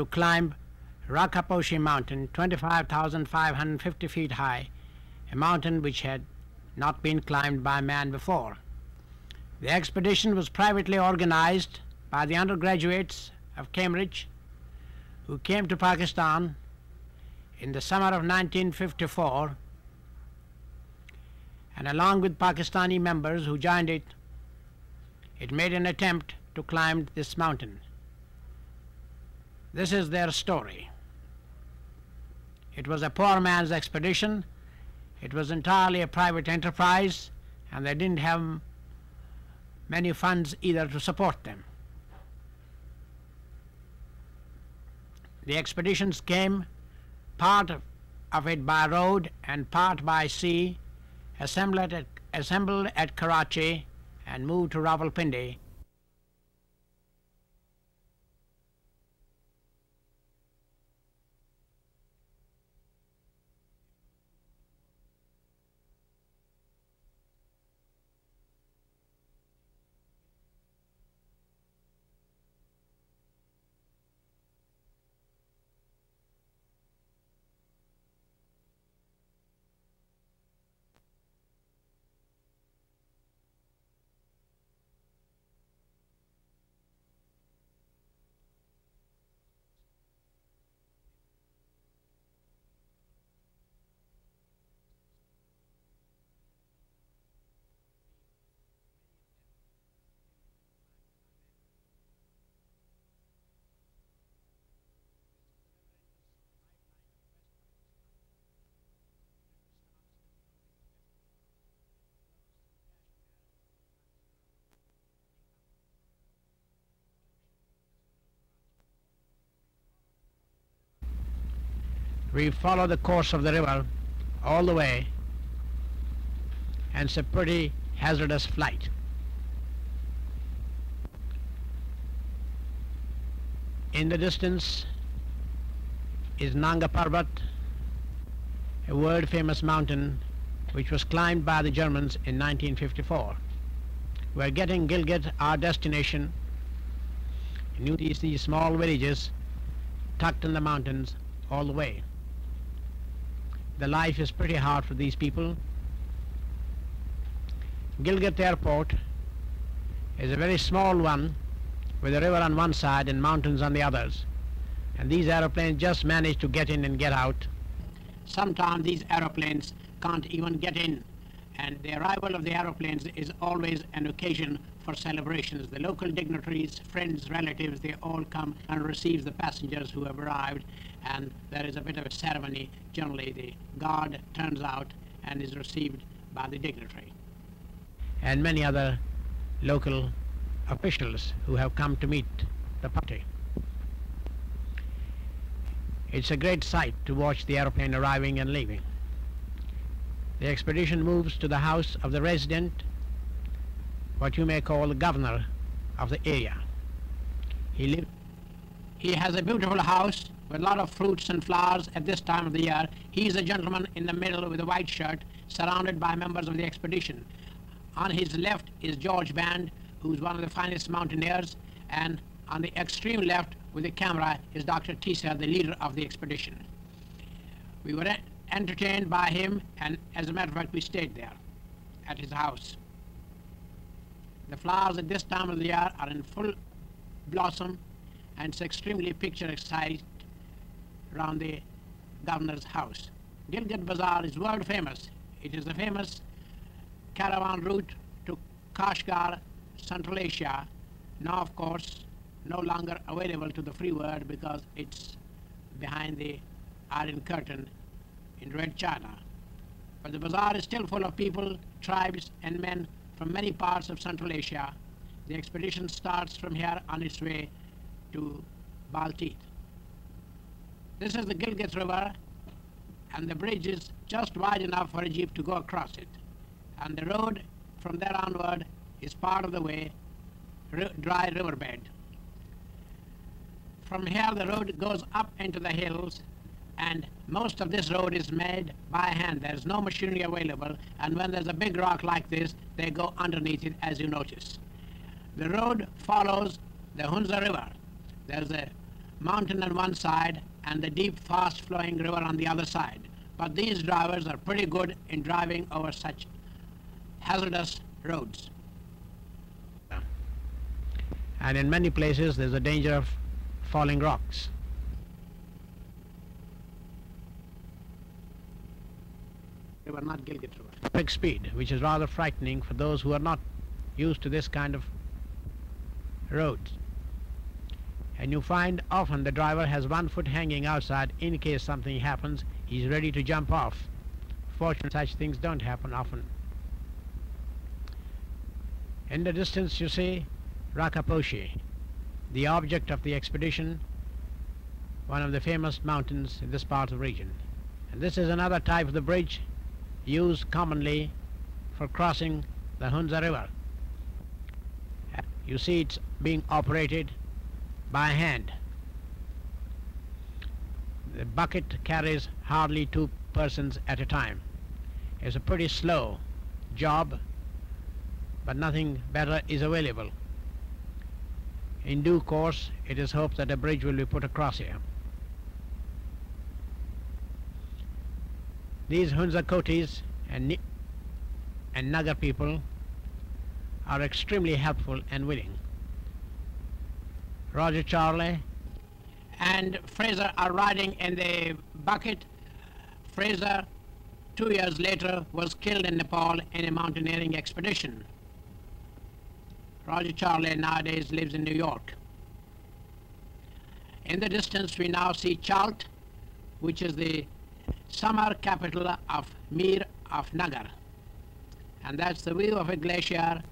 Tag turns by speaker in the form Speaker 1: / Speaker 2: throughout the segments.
Speaker 1: to climb Rakaposhi Mountain, 25,550 feet high, a mountain which had not been climbed by man before. The expedition was privately organized by the undergraduates of Cambridge who came to Pakistan in the summer of 1954 and along with Pakistani members who joined it, it made an attempt to climb this mountain. This is their story. It was a poor man's expedition. It was entirely a private enterprise, and they didn't have many funds either to support them. The expeditions came part of it by road and part by sea, assembled at, assembled at Karachi and moved to Rawalpindi. We follow the course of the river all the way and it's a pretty hazardous flight. In the distance is Nanga Parbat, a world famous mountain which was climbed by the Germans in 1954. We're getting Gilgit, our destination. You these, these small villages tucked in the mountains all the way the life is pretty hard for these people. Gilgit Airport is a very small one with a river on one side and mountains on the others. And these aeroplanes just manage to get in and get out. Sometimes these aeroplanes can't even get in. And the arrival of the aeroplanes is always an occasion for celebrations. The local dignitaries, friends, relatives, they all come and receive the passengers who have arrived and there is a bit of a ceremony. Generally, the guard turns out and is received by the dignitary. And many other local officials who have come to meet the party. It's a great sight to watch the aeroplane arriving and leaving. The expedition moves to the house of the resident, what you may call the governor of the area. He, live, he has a beautiful house with a lot of fruits and flowers at this time of the year. He's a gentleman in the middle with a white shirt, surrounded by members of the expedition. On his left is George Band, who's one of the finest mountaineers, and on the extreme left with the camera is Dr. Tissiers, the leader of the expedition. We were entertained by him, and as a matter of fact, we stayed there at his house. The flowers at this time of the year are in full blossom, and it's extremely picturesque around the governor's house. Gilgit Bazaar is world famous. It is a famous caravan route to Kashgar, Central Asia. Now, of course, no longer available to the free world because it's behind the Iron Curtain in Red China. But the bazaar is still full of people, tribes, and men from many parts of Central Asia. The expedition starts from here on its way to Baltit. This is the Gilgit River, and the bridge is just wide enough for a jeep to go across it. And the road from there onward is part of the way, dry riverbed. From here, the road goes up into the hills, and most of this road is made by hand. There's no machinery available, and when there's a big rock like this, they go underneath it, as you notice. The road follows the Hunza River. There's a mountain on one side and the deep, fast flowing river on the other side. But these drivers are pretty good in driving over such hazardous roads. And in many places there's a danger of falling rocks. River, not Gilgit River. Quick speed, which is rather frightening for those who are not used to this kind of roads. And you find often the driver has one foot hanging outside in case something happens, he's ready to jump off. Fortunately, such things don't happen often. In the distance you see Rakaposhi, the object of the expedition, one of the famous mountains in this part of the region. And this is another type of the bridge used commonly for crossing the Hunza River. You see it's being operated by hand. The bucket carries hardly two persons at a time. It's a pretty slow job, but nothing better is available. In due course, it is hoped that a bridge will be put across here. These Hunza Kotis and, and Nagar people are extremely helpful and willing. Roger Chorley and Fraser are riding in the bucket. Fraser, two years later, was killed in Nepal in a mountaineering expedition. Roger Chorley nowadays lives in New York. In the distance, we now see Chalt, which is the summer capital of Mir of Nagar. And that's the view of a glacier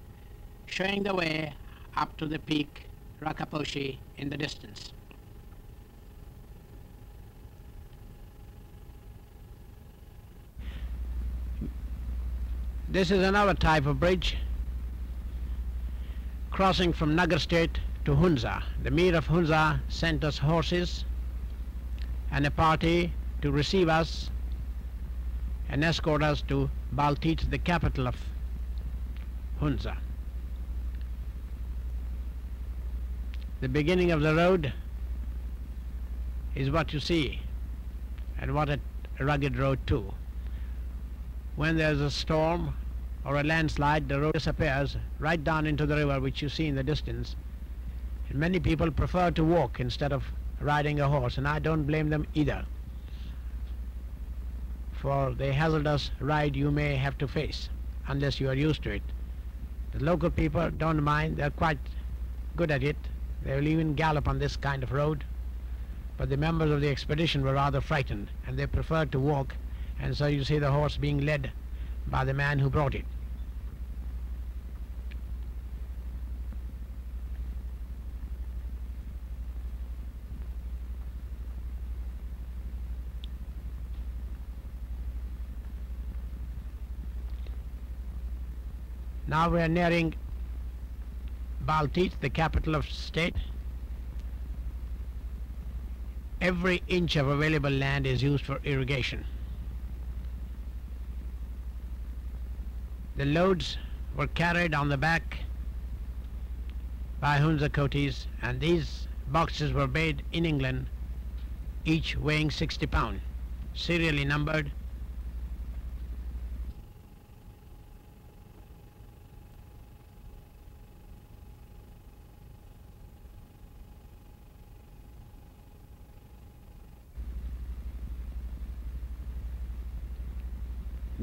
Speaker 1: showing the way up to the peak Rakaposhi in the distance. This is another type of bridge crossing from Nagar state to Hunza. The Mir of Hunza sent us horses and a party to receive us and escort us to Baltit, the capital of Hunza. The beginning of the road is what you see, and what a rugged road too. When there's a storm or a landslide, the road disappears right down into the river which you see in the distance. And many people prefer to walk instead of riding a horse, and I don't blame them either for the hazardous ride you may have to face unless you are used to it. The local people don't mind, they're quite good at it. They will even gallop on this kind of road. But the members of the expedition were rather frightened and they preferred to walk and so you see the horse being led by the man who brought it. Now we are nearing Baltit, the capital of state. Every inch of available land is used for irrigation. The loads were carried on the back by Hunza Kotis and these boxes were made in England, each weighing 60 pounds, serially numbered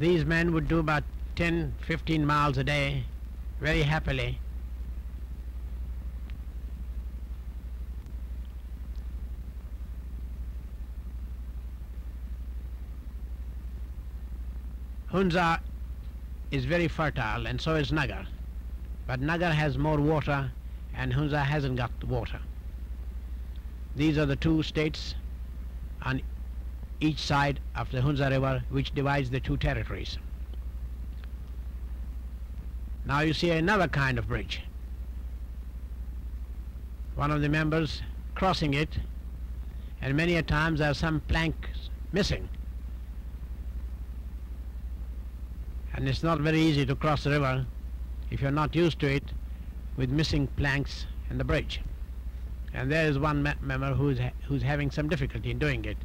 Speaker 1: These men would do about 10, 15 miles a day very happily. Hunza is very fertile and so is Nagar. But Nagar has more water and Hunza hasn't got water. These are the two states on each side of the Hunza River which divides the two territories. Now you see another kind of bridge. One of the members crossing it and many a times there are some planks missing. And it's not very easy to cross the river if you're not used to it with missing planks in the bridge. and there is one me- member who's, ha- who's having some difficulty in doing it.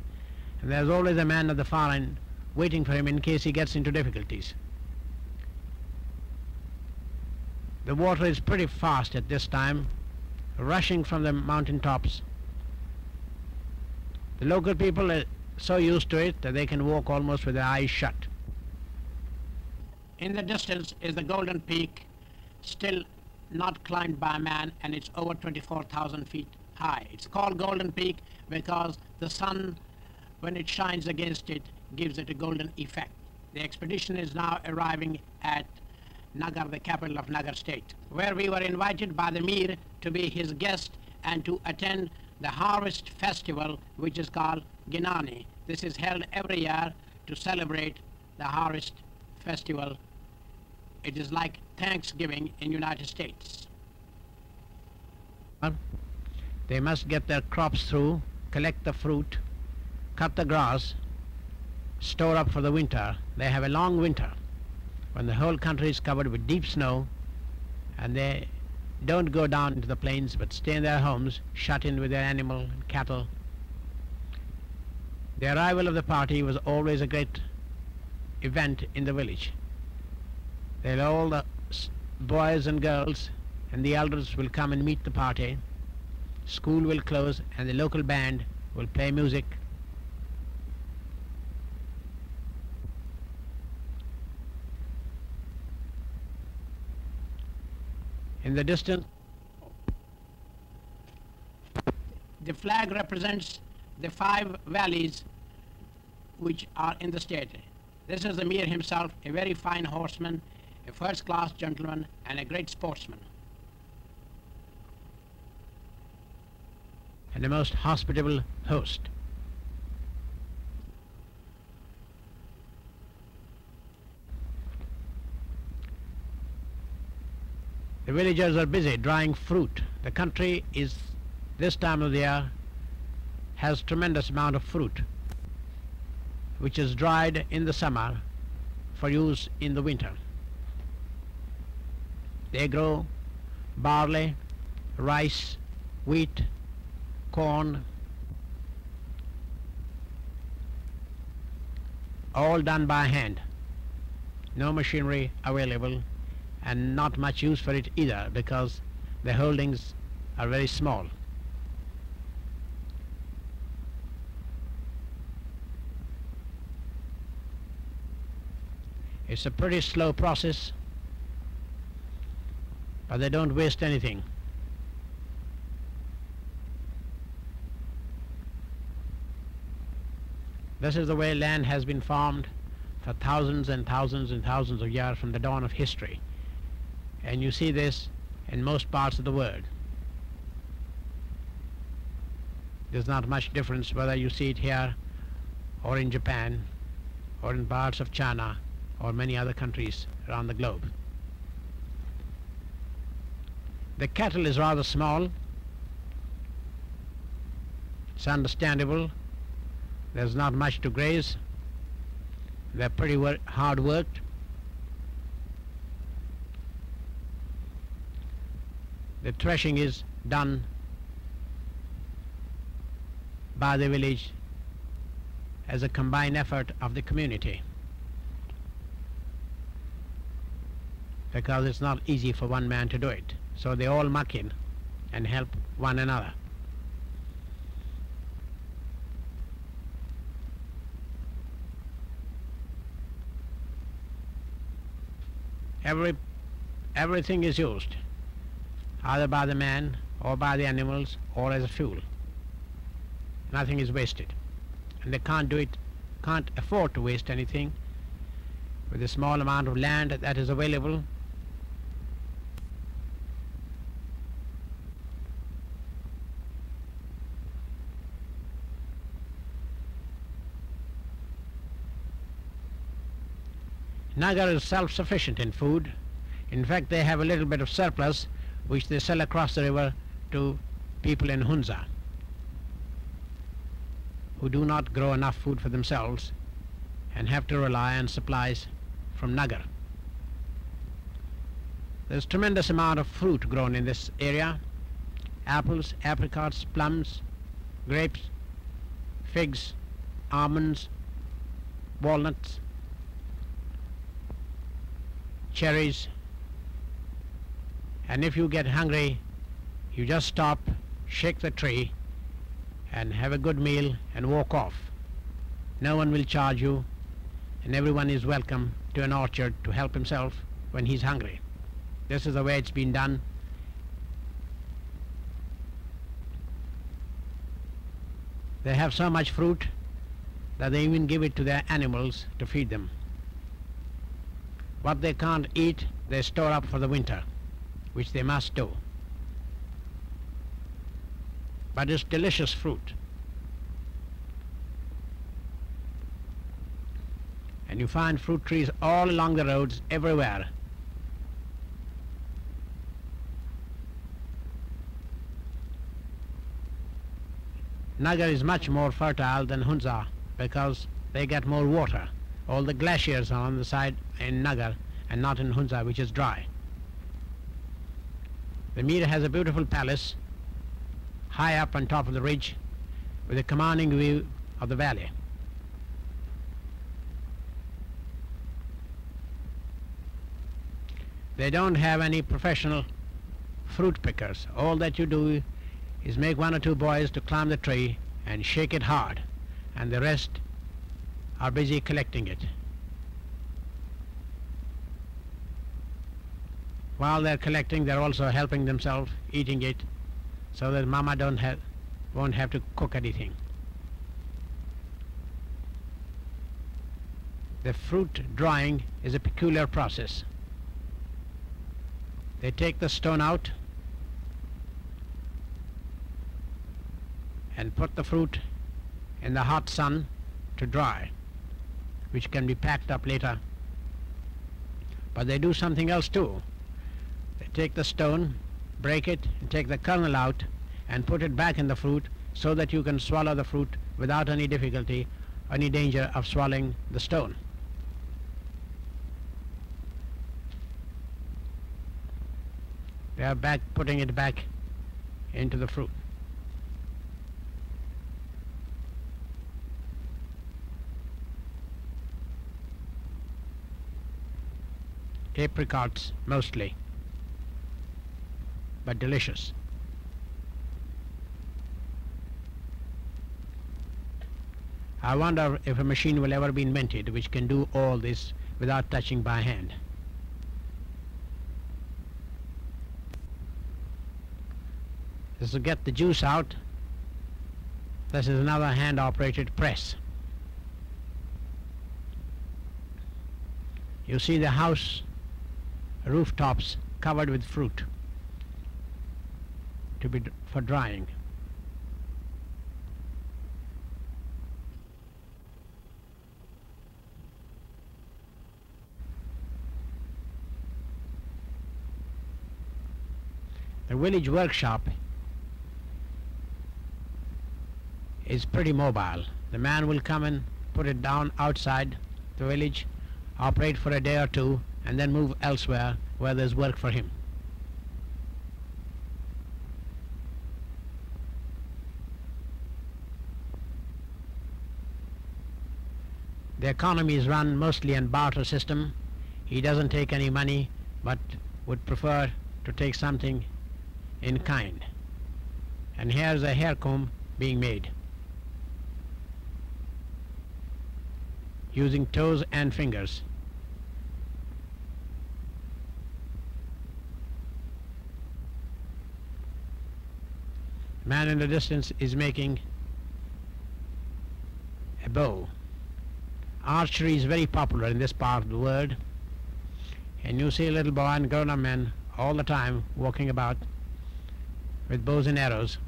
Speaker 1: There's always a man at the far end waiting for him in case he gets into difficulties. The water is pretty fast at this time, rushing from the mountain tops. The local people are so used to it that they can walk almost with their eyes shut. In the distance is the Golden Peak, still not climbed by a man, and it's over 24,000 feet high. It's called Golden Peak because the sun, when it shines against it, gives it a golden effect. The expedition is now arriving at Nagar, the capital of Nagar state, where we were invited by the Mir to be his guest and to attend the harvest festival, which is called Ginani. This is held every year to celebrate the harvest festival. It is like Thanksgiving in United States. They must get their crops through, collect the fruit, cut the grass, store up for the winter. They have a long winter when the whole country is covered with deep snow and they don't go down into the plains but stay in their homes, shut in with their animal and cattle. The arrival of the party was always a great event in the village. They'll all the boys and girls and the elders will come and meet the party. School will close and the local band will play music In the distance, the flag represents the five valleys which are in the state. This is the Mir himself, a very fine horseman, a first-class gentleman, and a great sportsman. And a most hospitable host. The villagers are busy drying fruit. The country is, this time of the year, has tremendous amount of fruit, which is dried in the summer for use in the winter. They grow barley, rice, wheat, corn, all done by hand. No machinery available and not much use for it either because the holdings are very small. It's a pretty slow process, but they don't waste anything. This is the way land has been farmed for thousands and thousands and thousands of years from the dawn of history. And you see this in most parts of the world. There's not much difference whether you see it here or in Japan or in parts of China or many other countries around the globe. The cattle is rather small. It's understandable. There's not much to graze. They're pretty wor- hard worked. The threshing is done by the village as a combined effort of the community because it's not easy for one man to do it. So they all muck in and help one another. Every, everything is used, either by the man or by the animals or as a fuel. Nothing is wasted. And they can't do it, can't afford to waste anything with the small amount of land that is available. Nagar is self-sufficient in food. In fact, they have a little bit of surplus which they sell across the river to people in Hunza who do not grow enough food for themselves and have to rely on supplies from Nagar. There's tremendous amount of fruit grown in this area. apples, apricots, plums, grapes, figs, almonds, walnuts, cherries. And if you get hungry, you just stop, shake the tree, and have a good meal and walk off. No one will charge you, and everyone is welcome to an orchard to help himself when he's hungry. This is the way it's been done. They have so much fruit that they even give it to their animals to feed them. What they can't eat, they store up for the winter, which they must do. But it's delicious fruit. And you find fruit trees all along the roads everywhere. Nagar is much more fertile than Hunza because they get more water. All the glaciers are on the side in Nagar and not in Hunza, which is dry. The Mir has a beautiful palace high up on top of the ridge with a commanding view of the valley. They don't have any professional fruit pickers. All that you do is make one or two boys to climb the tree and shake it hard, and the rest are busy collecting it. While they're collecting, they're also helping themselves, eating it, so that mama don't have, won't have to cook anything. The fruit drying is a peculiar process. They take the stone out and put the fruit in the hot sun to dry, which can be packed up later. But they do something else too. Take the stone, break it, and take the kernel out and put it back in the fruit so that you can swallow the fruit without any difficulty, any danger of swallowing the stone. They are back putting it back into the fruit. Apricots mostly, but delicious. I wonder if a machine will ever be invented which can do all this without touching by hand. This will get the juice out. This is another hand-operated press. You see the house rooftops covered with fruit to be for drying. The village workshop is pretty mobile. The man will come and put it down outside the village, operate for a day or two, and then move elsewhere where there's work for him. The economy is run mostly on barter system. He doesn't take any money, but would prefer to take something in kind. And here's a hair comb being made using toes and fingers. Man in the distance is making a bow. Archery is very popular in this part of the world, and you see little boy and grown-up men all the time walking about with bows and arrows.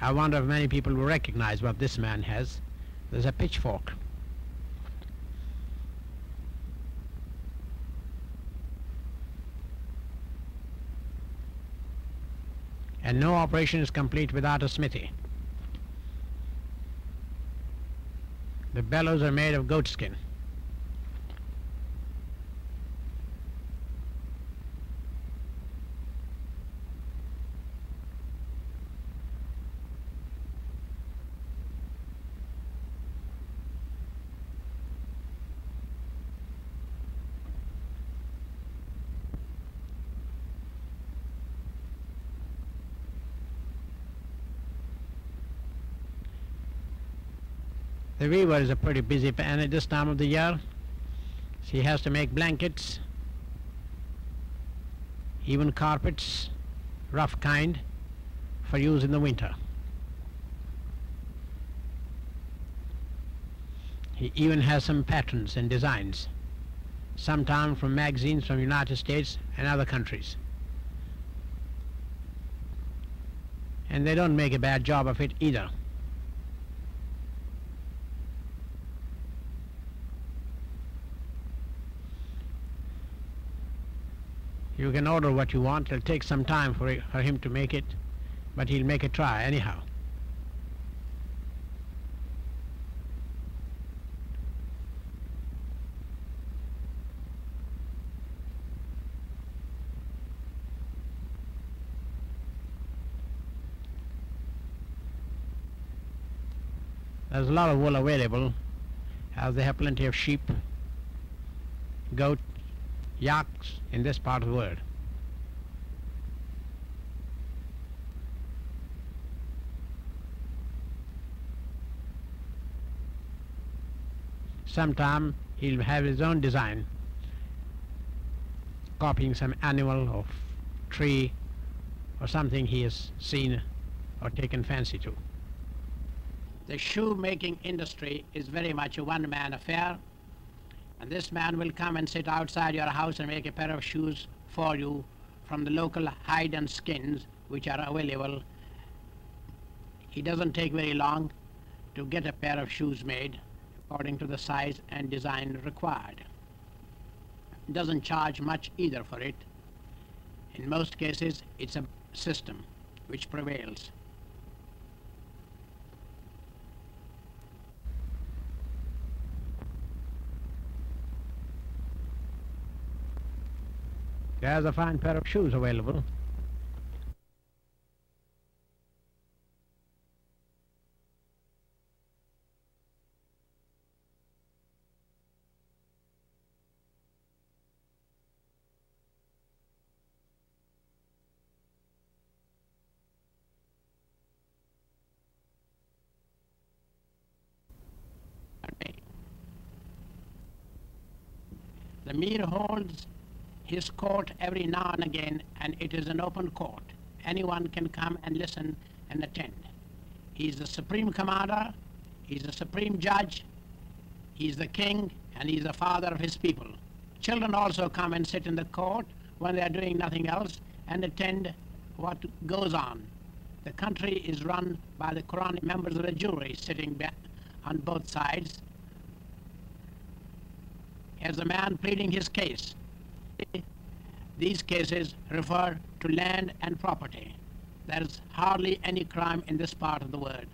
Speaker 1: I wonder if many people will recognize what this man has. There's a pitchfork. And no operation is complete without a smithy. The bellows are made of goat The weaver is a pretty busy man at this time of the year. She has to make blankets, even carpets, rough kind, for use in the winter. He even has some patterns and designs, sometimes from magazines from United States and other countries. And they don't make a bad job of it either. You can order what you want. It'll take some time for, it, for him to make it, but he'll make a try anyhow. There's a lot of wool available as they have plenty of sheep, goat, yaks in this part of the world. Sometime he'll have his own design, copying some animal or tree or something he has seen or taken fancy to. The shoemaking industry is very much a one-man affair and this man will come and sit outside your house and make a pair of shoes for you from the local hide and skins which are available. It doesn't take very long to get a pair of shoes made according to the size and design required. It Doesn't charge much either for it. In most cases, it's a system which prevails. There's a fine pair of shoes available. The Mir holds his court every now and again, and it is an open court. Anyone can come and listen and attend. He's the supreme commander, he's the supreme judge, he's the king, and he's the father of his people. Children also come and sit in the court when they are doing nothing else and attend what goes on. The country is run by the Quranic members of the jury sitting on both sides as a man pleading his case. These cases refer to land and property. There is hardly any crime in this part of the world.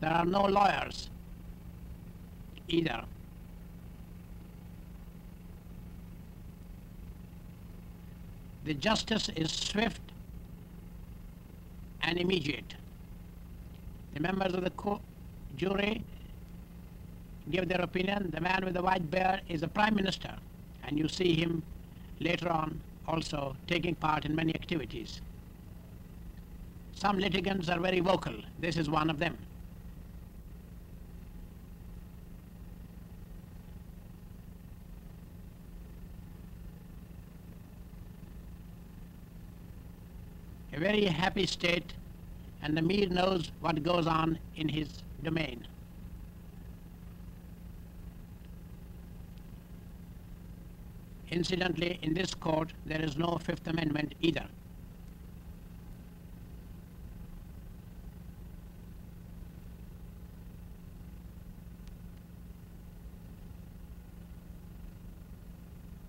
Speaker 1: There are no lawyers either. The justice is swift and immediate. The members of the jury give their opinion. The man with the white beard is the prime minister and you see him later on also taking part in many activities. Some litigants are very vocal. This is one of them. A very happy state and the Mir knows what goes on in his domain. Incidentally, in this court, there is no Fifth Amendment either.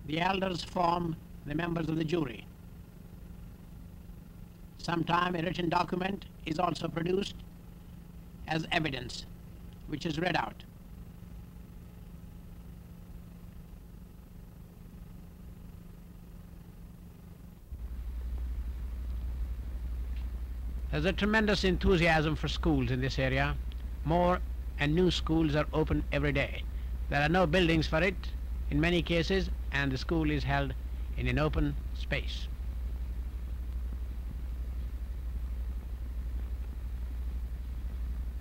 Speaker 1: The elders form the members of the jury. Sometime a written document is also produced as evidence, which is read out. There's a tremendous enthusiasm for schools in this area. More and new schools are opened every day. There are no buildings for it in many cases, and the school is held in an open space.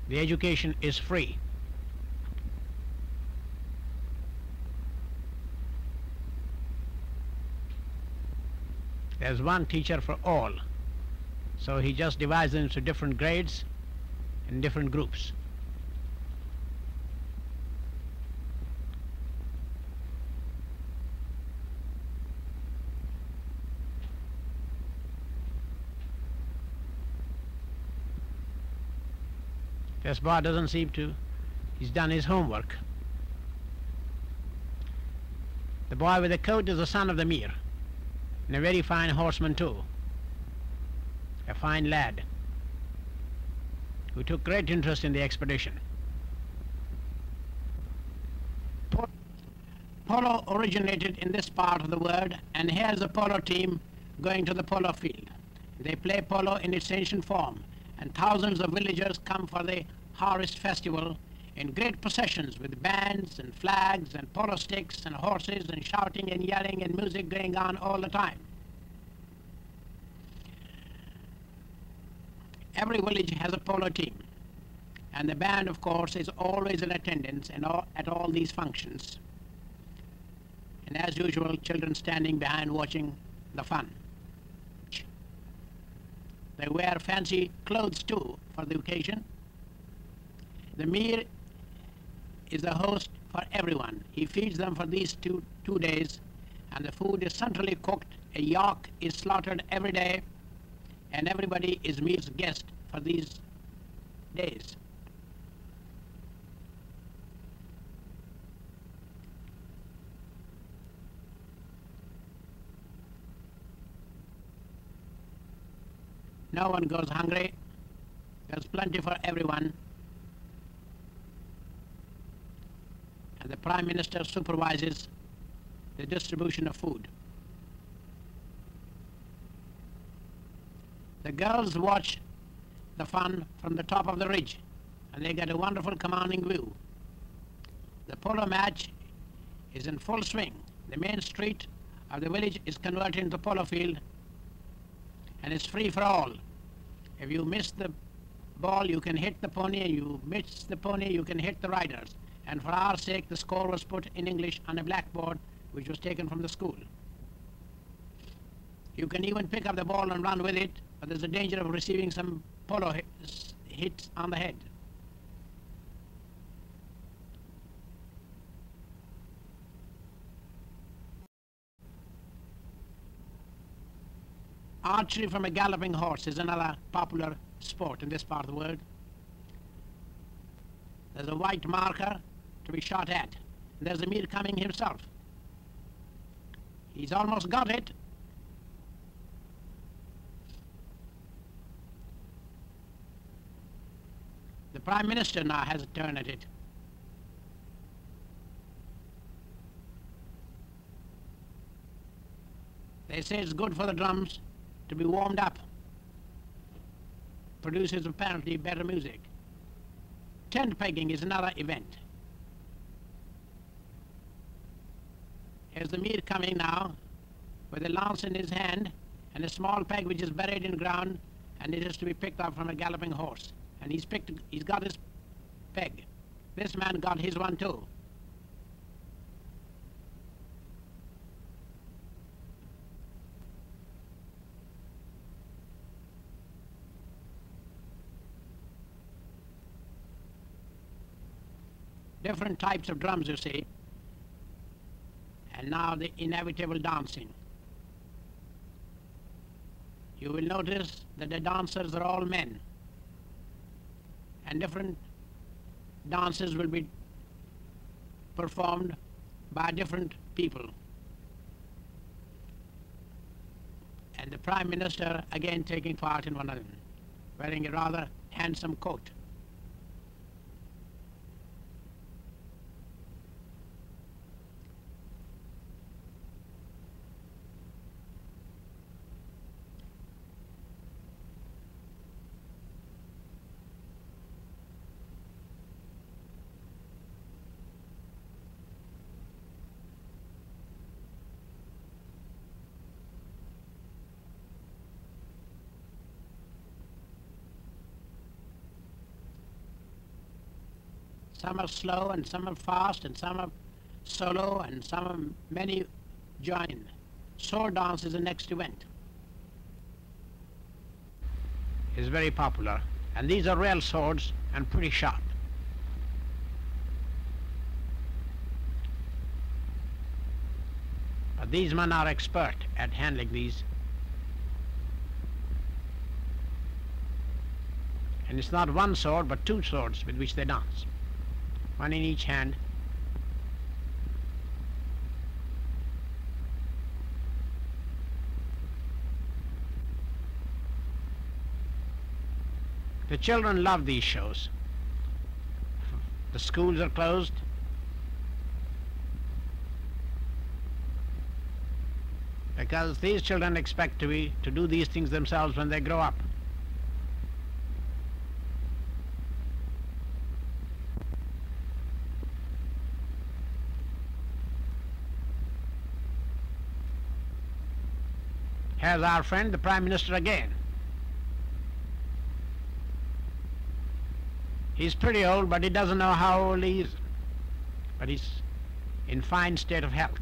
Speaker 1: The education is free. There's one teacher for all. So he just divides them into different grades and different groups. This boy doesn't seem to, he's done his homework. The boy with the coat is the son of the Mir, and a very fine horseman too a fine lad who took great interest in the expedition. Polo originated in this part of the world, and here's the polo team going to the polo field. They play polo in its ancient form, and thousands of villagers come for the harvest festival in great processions with bands and flags and polo sticks and horses and shouting and yelling and music going on all the time. Every village has a polo team. And the band, of course, is always in attendance and all, at all these functions. And as usual, children standing behind watching the fun. They wear fancy clothes too for the occasion. The Mir is the host for everyone. He feeds them for these two, two days, and the food is centrally cooked. A yak is slaughtered every day and everybody is Mir's guest for these days. No one goes hungry. There's plenty for everyone. And the Prime Minister supervises the distribution of food. The girls watch the fun from the top of the ridge and they get a wonderful commanding view. The polo match is in full swing. The main street of the village is converted into polo field and it's free for all. If you miss the ball, you can hit the pony, and you miss the pony, you can hit the riders. And for our sake, the score was put in English on a blackboard which was taken from the school. You can even pick up the ball and run with it, but there's a danger of receiving some polo hits, on the head. Archery from a galloping horse is another popular sport in this part of the world. There's a white marker to be shot at. There's Mir coming himself. He's almost got it. The Prime Minister now has a turn at it. They say it's good for the drums to be warmed up. Produces apparently better music. Tent pegging is another event. Here's the Mir coming now with a lance in his hand and a small peg which is buried in ground and it is to be picked up from a galloping horse and he's picked, he's got his peg. This man got his one too. Different types of drums, you see. And now the inevitable dancing. You will notice that the dancers are all men and different dances will be performed by different people. And the Prime Minister again taking part in one of them, wearing a rather handsome coat. Some are slow and some are fast and some are solo and some are many join. Sword dance is the next event. It's very popular. And these are real swords and pretty sharp. But these men are expert at handling these. And it's not one sword, but two swords with which they dance. One in each hand. The children love these shows. The schools are closed. Because these children expect to be to do these things themselves when they grow up. Here's our friend, the Prime Minister again. He's pretty old, but he doesn't know how old he is. But he's in fine state of health.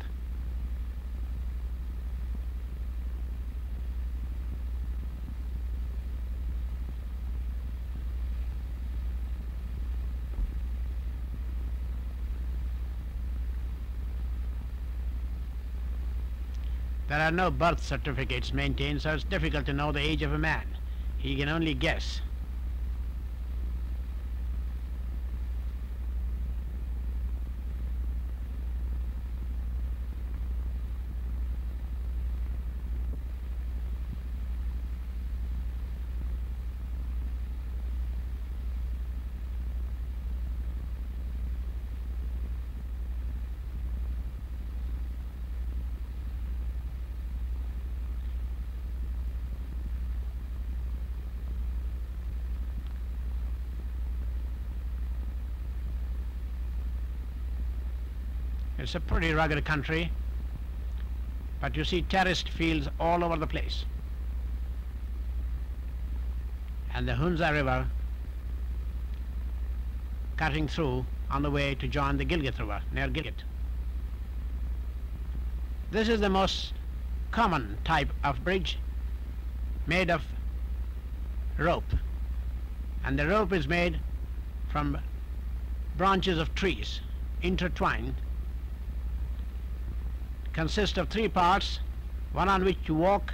Speaker 1: There are no birth certificates maintained, so it's difficult to know the age of a man. He can only guess. It's a pretty rugged country, but you see terraced fields all over the place. And the Hunza River cutting through on the way to join the Gilgit River near Gilgit. This is the most common type of bridge made of rope. And the rope is made from branches of trees intertwined consists of three parts, one on which you walk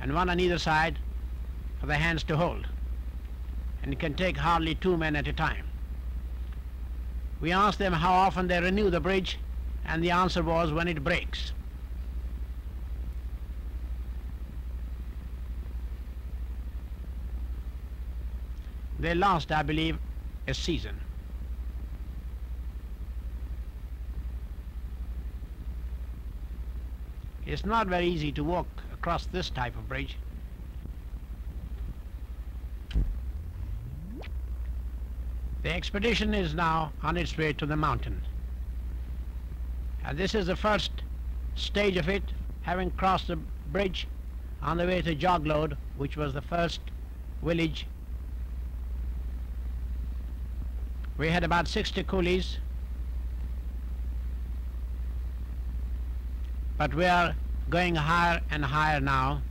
Speaker 1: and one on either side for the hands to hold. And it can take hardly two men at a time. We asked them how often they renew the bridge and the answer was when it breaks. They last, I believe, a season. It's not very easy to walk across this type of bridge. The expedition is now on its way to the mountain. And this is the first stage of it, having crossed the bridge on the way to Jaglot, which was the first village. We had about 60 coolies but we are going higher and higher now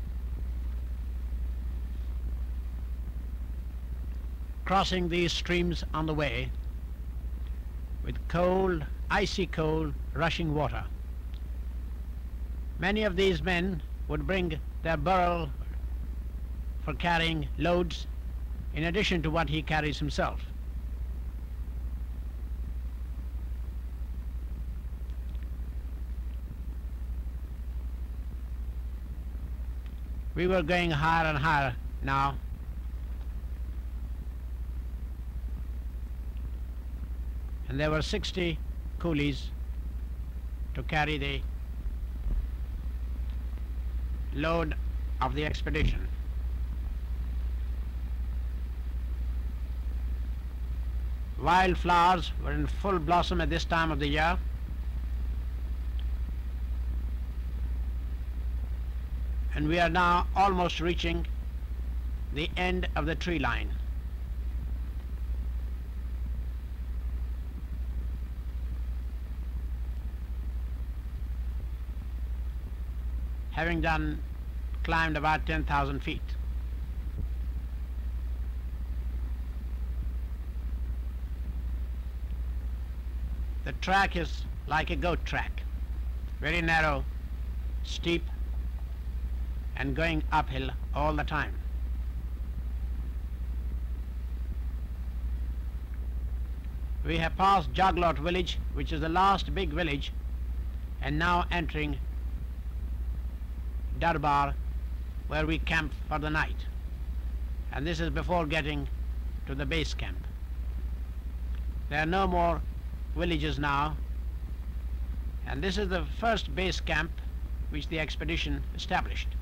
Speaker 1: crossing these streams on the way with cold, icy cold, rushing water. Many of these men would bring their burro for carrying loads in addition to what he carries himself. We were going higher and higher now. And there were 60 coolies to carry the load of the expedition. Wildflowers were in full blossom at this time of the year. and we are now almost reaching the end of the tree line. having done climbed about 10,000 feet. The track is like a goat track, very narrow, steep, and going uphill all the time. We have passed Jaglot village, which is the last big village, and now entering Darbar, where we camp for the night. And this is before getting to the base camp. There are no more villages now, and this is the first base camp which the expedition established.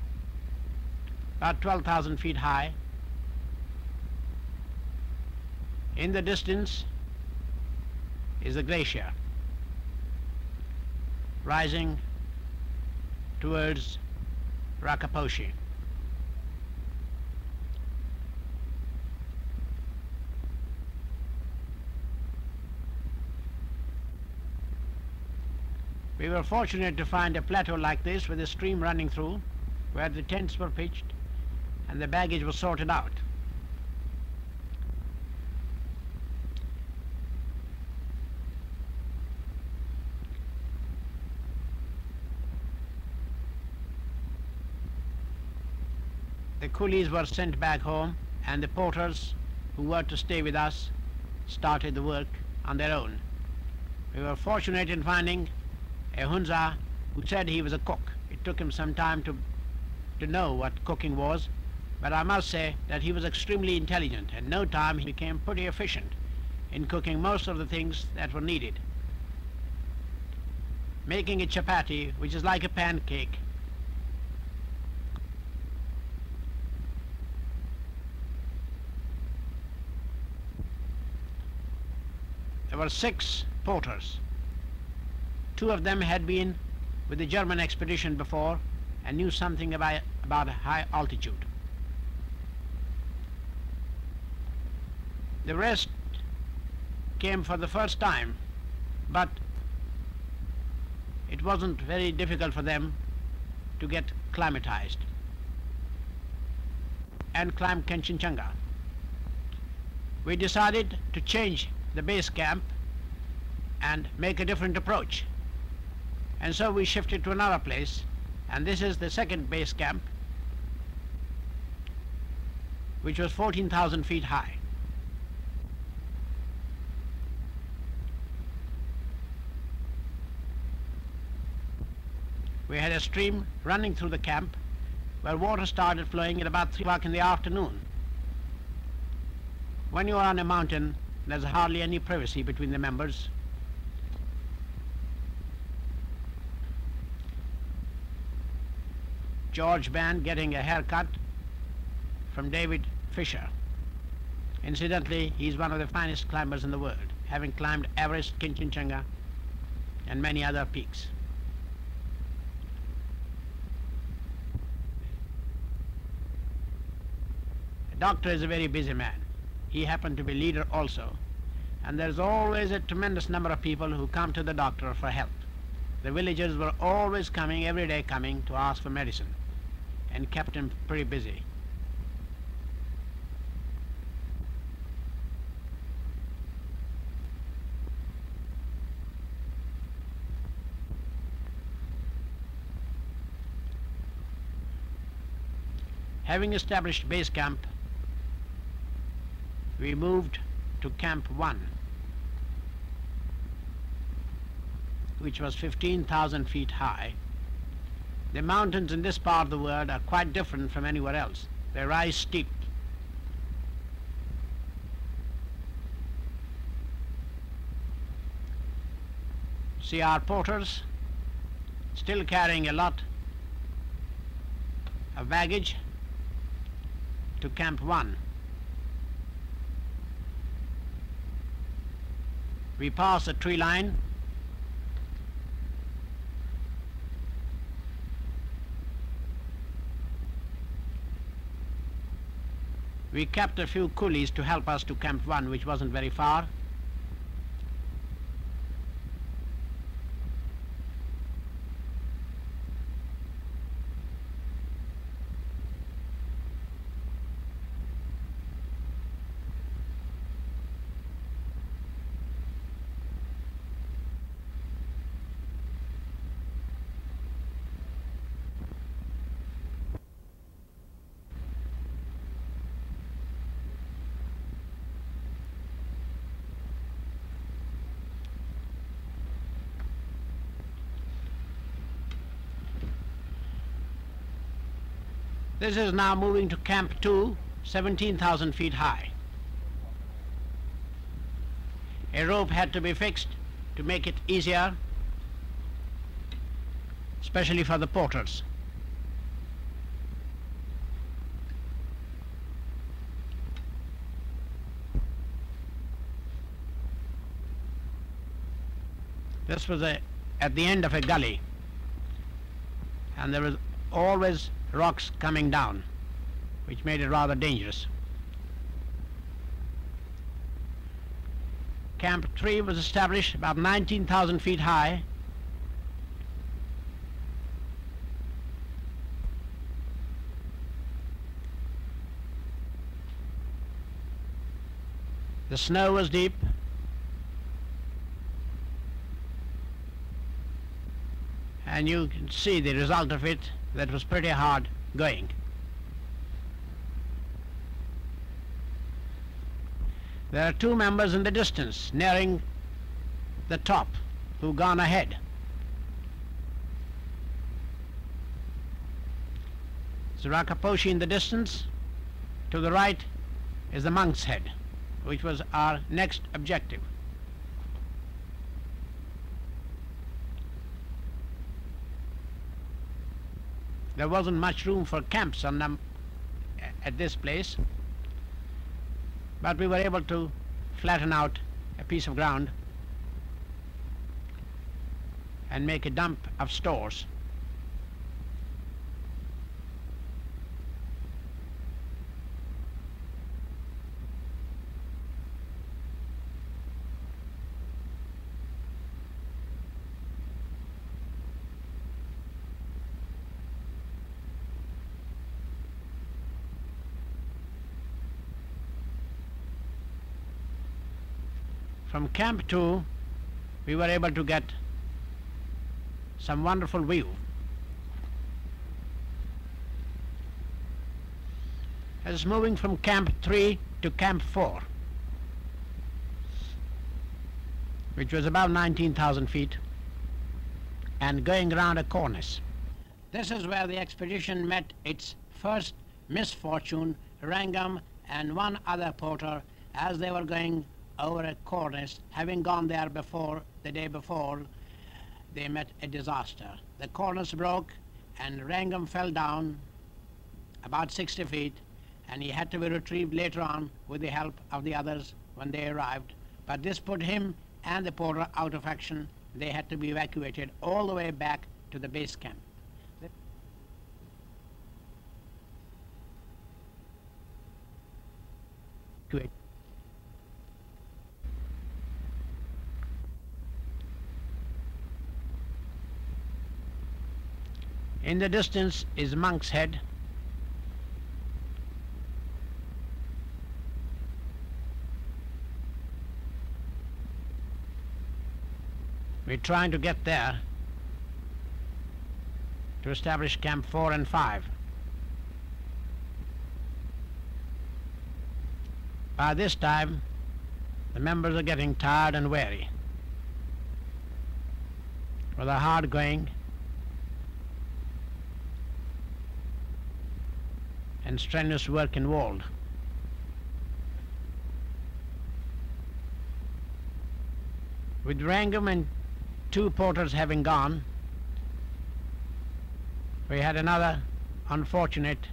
Speaker 1: About 12,000 feet high. In the distance is the glacier rising towards Rakaposhi. We were fortunate to find a plateau like this with a stream running through where the tents were pitched and the baggage was sorted out. The coolies were sent back home and the porters who were to stay with us started the work on their own. We were fortunate in finding a Hunza who said he was a cook. It took him some time to, to know what cooking was, but I must say that he was extremely intelligent. In no time he became pretty efficient in cooking most of the things that were needed. Making a chapati, which is like a pancake, There were six porters. Two of them had been with the German expedition before and knew something about, about high altitude. The rest came for the first time, but it wasn't very difficult for them to get climatized and climb Kanchenjunga. We decided to change the base camp and make a different approach. And so we shifted to another place, and this is the second base camp, which was 14,000 feet high. We had a stream running through the camp where water started flowing at about 3 o'clock in the afternoon. When you are on a mountain, there's hardly any privacy between the members. George Band getting a haircut from David Fisher. Incidentally, he's one of the finest climbers in the world, having climbed Everest, Kinchinjunga, and many other peaks. Doctor is a very busy man he happened to be leader also. And there's always a tremendous number of people who come to the doctor for help. The villagers were always coming, every day coming, to ask for medicine and kept him pretty busy. Having established base camp, we moved to Camp 1, which was 15,000 feet high. The mountains in this part of the world are quite different from anywhere else. They rise steep. See our porters still carrying a lot of baggage to Camp 1. We pass a tree line. We kept a few coolies to help us to Camp 1, which wasn't very far. This is now moving to Camp 2, 17,000 feet high. A rope had to be fixed to make it easier, especially for the porters. This was a, at the end of a gully, and there was always rocks coming down, which made it rather dangerous. Camp 3 was established about 19,000 feet high. The snow was deep. And you can see the result of it, that was pretty hard going. There are two members in the distance nearing the top who've gone ahead. Rakaposhi in the distance. To the right is the Monk's Head, which was our next objective. There wasn't much room for camps on them uh, at this place, but we were able to flatten out a piece of ground and make a dump of stores. From Camp 2, we were able to get some wonderful view. As moving from Camp 3 to Camp 4, which was about 19,000 feet, and going around a cornice. This is where the expedition met its first misfortune, Wrangham and one other porter, as they were going over a cornice, having gone there before, the day before, they met a disaster. The cornice broke and Wrangham fell down about 60 feet and he had to be retrieved later on with the help of the others when they arrived. But this put him and the porter out of action. They had to be evacuated all the way back to the base camp. In the distance is Monk's Head. We're trying to get there to establish Camp 4 and 5. By this time, the members are getting tired and weary. With a hard going, and strenuous work involved. With Wrangham and two porters having gone, we had another unfortunate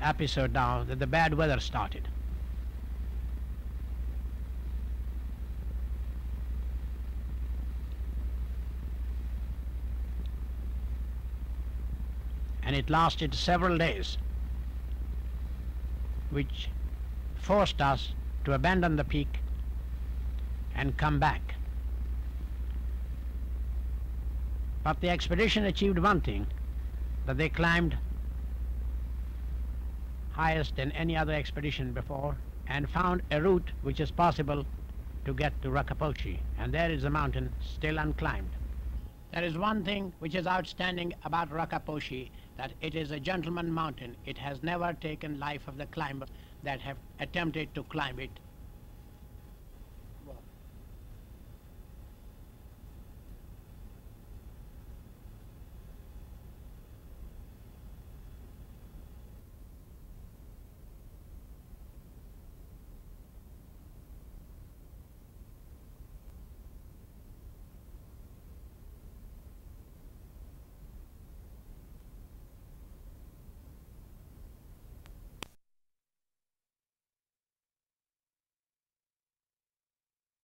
Speaker 1: episode now that the bad weather started. and it lasted several days, which forced us to abandon the peak and come back. But the expedition achieved one thing, that they climbed highest than any other expedition before and found a route which is possible to get to Rakaposhi, and there is a mountain still unclimbed. There is one thing which is outstanding about Rakaposhi, that it is a gentleman mountain. It has never taken life of the climber that have attempted to climb it